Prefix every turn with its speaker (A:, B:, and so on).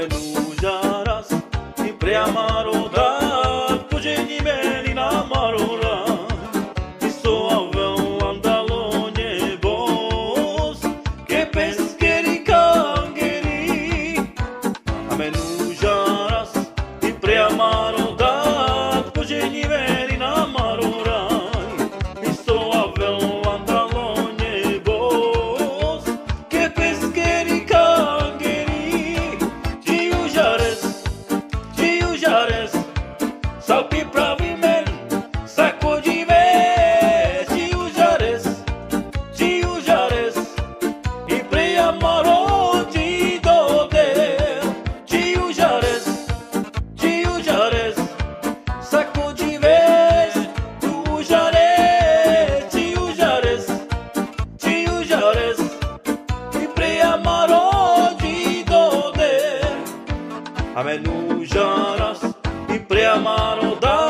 A: Jaras menuzjaras i preamarodat cu geni meni namorora i soavão andalone vos que pesqueri cangeri. A menuzjaras i preamarodat No Jaras e Preamaro da